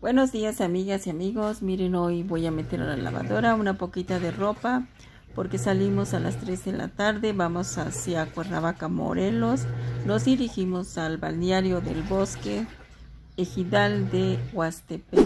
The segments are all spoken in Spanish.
Buenos días amigas y amigos, miren hoy voy a meter a la lavadora una poquita de ropa porque salimos a las 3 de la tarde, vamos hacia Cuernavaca, Morelos, nos dirigimos al balneario del bosque ejidal de Huastepec.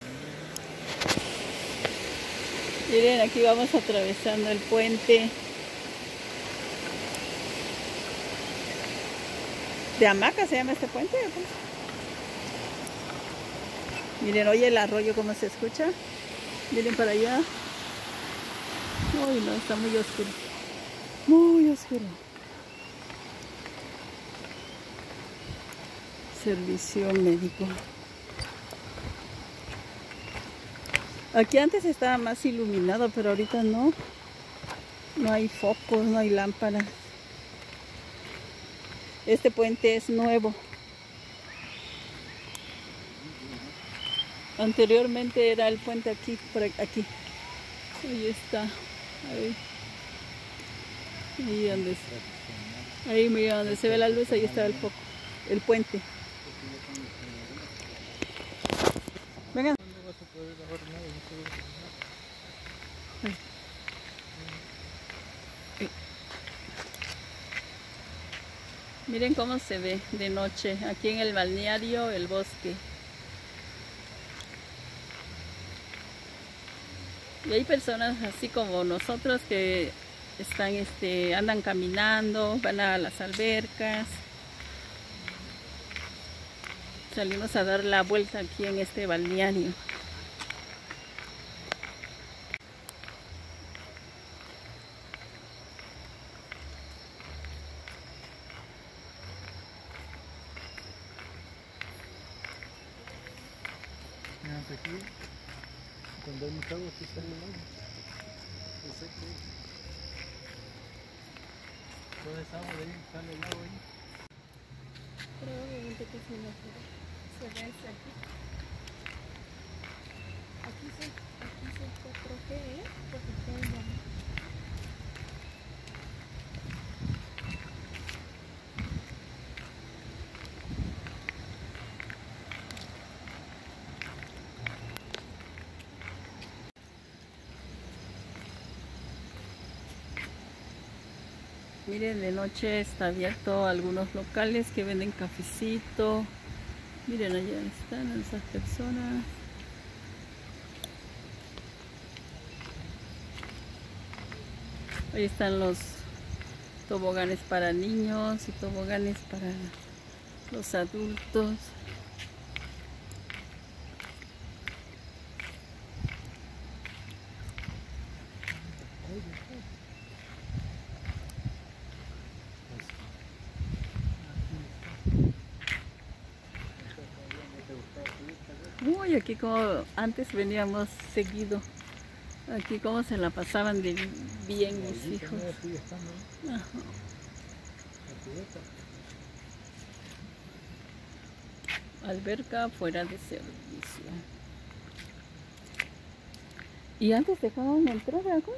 Miren, aquí vamos atravesando el puente. ¿De hamaca se llama este puente? Miren, oye el arroyo cómo se escucha. Miren para allá. Uy, no, está muy oscuro. Muy oscuro. Servicio médico. Aquí antes estaba más iluminado, pero ahorita no. No hay focos, no hay lámparas. Este puente es nuevo. Anteriormente era el puente aquí, por aquí. Ahí está. Ahí. Ahí mira donde se ve la luz, ahí está el foco, el puente. Miren cómo se ve de noche aquí en el balneario, el bosque. Y hay personas así como nosotros que están, este, andan caminando, van a las albercas. Salimos a dar la vuelta aquí en este balneario. Aquí, cuando hay mucha agua, aquí está el agua. Toda esa agua de ahí, sale el agua ahí. Probablemente que se, se ve aquí. Aquí se, aquí se protege, porque está el Miren, de noche está abierto algunos locales que venden cafecito. Miren, allá están esas personas. Ahí están los toboganes para niños y toboganes para los adultos. Uy, aquí como antes veníamos seguido. Aquí como se la pasaban de bien mis hijos. Alberca fuera de servicio. Y antes dejaban entrar acá.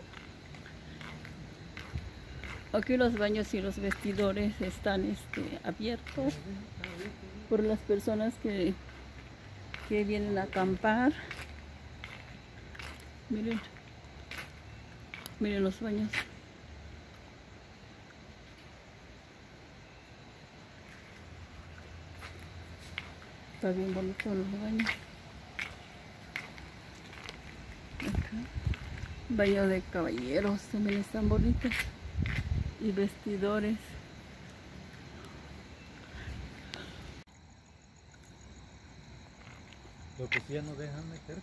Aquí los baños y los vestidores están este, abiertos por las personas que que vienen a acampar. Miren. Miren los baños. Está bien bonito los baños. Acá. Baño de caballeros también están bonitos. Y vestidores. Lo que ya no dejan meter.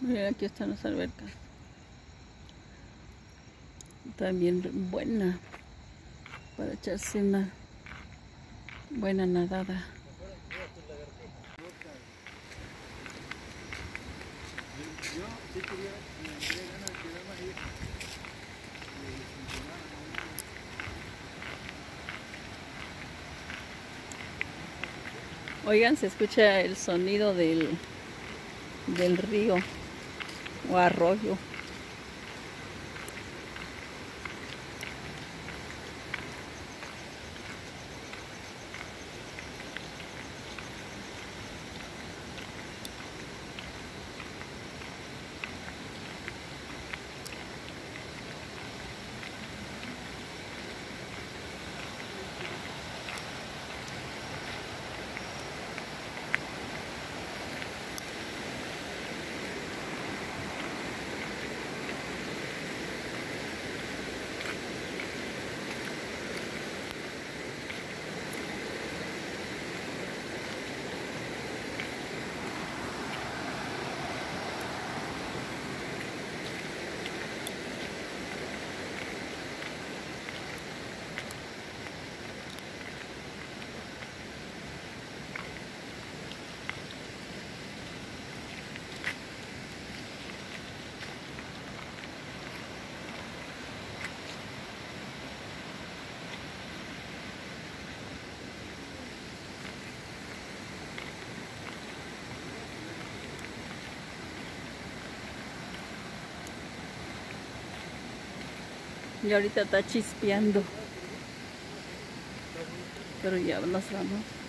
Miren, aquí están las albercas. También buena para echarse una buena nadada. Oigan, se escucha el sonido del, del río o arroyo. Y ahorita está chispeando. Pero ya nos vamos.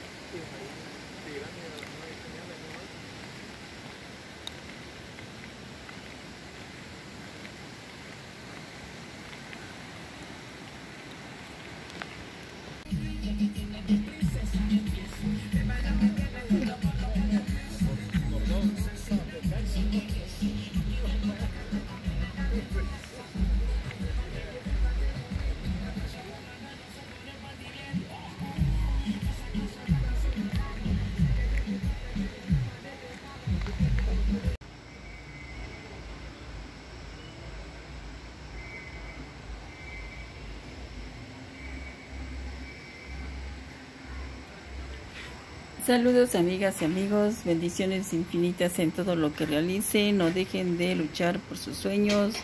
Saludos amigas y amigos, bendiciones infinitas en todo lo que realicen, no dejen de luchar por sus sueños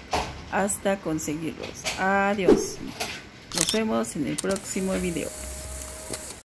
hasta conseguirlos. Adiós, nos vemos en el próximo video.